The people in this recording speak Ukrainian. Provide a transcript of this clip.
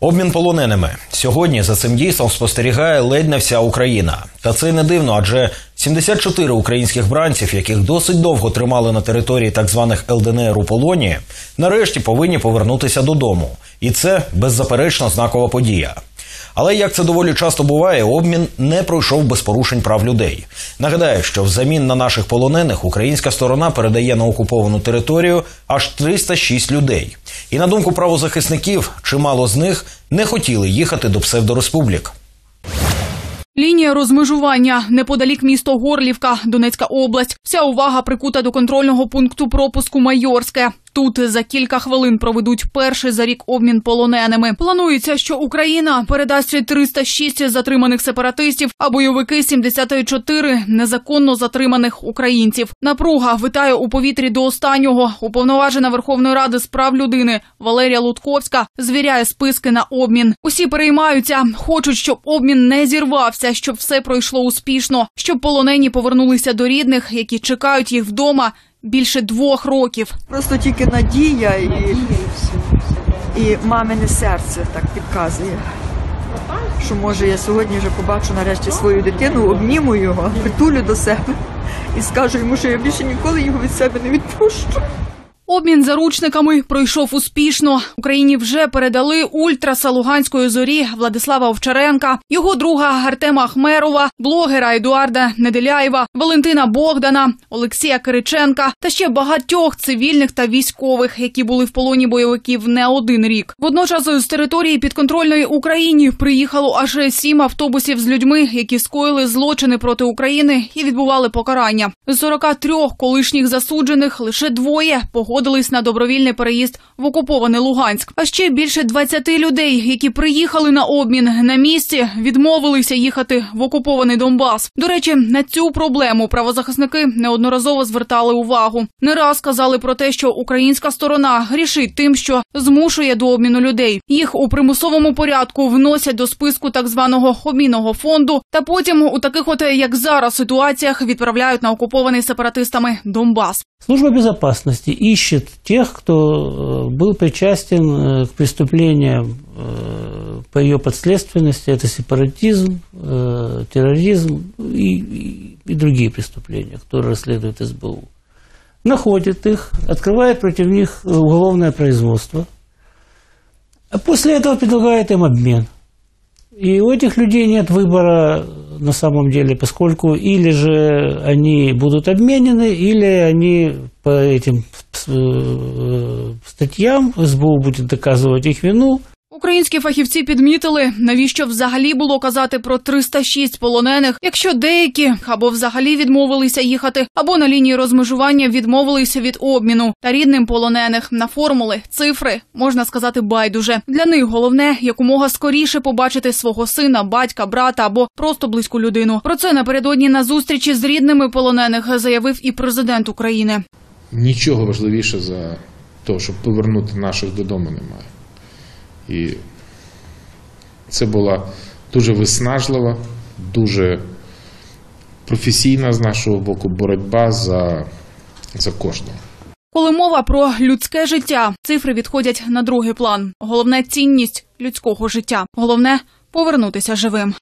Обмін полоненими сьогодні за цим дійством спостерігає ледь не вся Україна. Та це не дивно, адже 74 українських бранців, яких досить довго тримали на території так званих ЛДНР у полоні, нарешті повинні повернутися додому, і це беззаперечно знакова подія. Але як це доволі часто буває, обмін не пройшов без порушень прав людей. Нагадаю, що взамін на наших полонених українська сторона передає на окуповану територію аж 306 людей. І на думку правозахисників, чимало з них не хотіли їхати до псевдореспублік. Лінія розмежування неподалік місто Горлівка, Донецька область. Вся увага прикута до контрольного пункту пропуску Майорське. Тут за кілька хвилин проведуть перший за рік обмін полоненими. Планується, що Україна передасть 306 затриманих сепаратистів, а бойовики 74 незаконно затриманих українців. Напруга витає у повітрі до останнього. Уповноважена Верховної Ради з прав людини Валерія Лутковська звіряє списки на обмін. Усі переймаються, хочуть, щоб обмін не зірвався, щоб все пройшло успішно, щоб полонені повернулися до рідних, які чекають їх вдома більше двох років. Просто тільки надія і, і мамине серце так підказує. Що може я сьогодні вже побачу нарешті свою дитину, обніму його, притулю до себе і скажу йому, що я більше ніколи його від себе не відпущу. Обмін заручниками пройшов успішно. Україні вже передали ультраса Луганської зорі Владислава Овчаренка, його друга Артема Ахмерова, блогера Едуарда Неделяєва, Валентина Богдана, Олексія Кириченка та ще багатьох цивільних та військових, які були в полоні бойовиків не один рік. Водночас з території підконтрольної Україні приїхало аж сім автобусів з людьми, які скоїли злочини проти України і відбували покарання. З 43 колишніх засуджених лише двоє погодились на добровільний переїзд в окупований Луганськ. А ще більше 20 людей, які приїхали на обмін на місці, відмовилися їхати в окупований Донбас. До речі, на цю проблему правозахисники неодноразово звертали увагу. Не раз казали про те, що українська сторона грішить тим, що змушує до обміну людей. Їх у примусовому порядку вносять до списку так званого обмінного фонду, та потім у таких, от як зараз, ситуаціях відправляють на окупований сепаратистами Донбас. Служба безопасности ищет тех, кто э, был причастен э, к преступлениям э, по ее подследственности. Это сепаратизм, терроризм и, и- и другие преступления, которые расследует СБУ. Находит их, открывает против них уголовное производство. А после этого предлагает им обмен. И у этих людей нет выбора на самом деле, поскольку или же они будут обменены, или они по этим э, статьям СБУ будет доказывать их вину, Українські фахівці підмітили, навіщо взагалі було казати про 306 полонених, якщо деякі або взагалі відмовилися їхати, або на лінії розмежування відмовилися від обміну та рідним полонених на формули, цифри можна сказати байдуже. Для них головне якомога скоріше побачити свого сина, батька, брата або просто близьку людину. Про це напередодні на зустрічі з рідними полонених заявив і президент України. Нічого важливіше за те, щоб повернути наших додому, немає. І це була дуже виснажлива, дуже професійна з нашого боку боротьба за, за кожного. Коли мова про людське життя, цифри відходять на другий план. Головне цінність людського життя. Головне повернутися живим.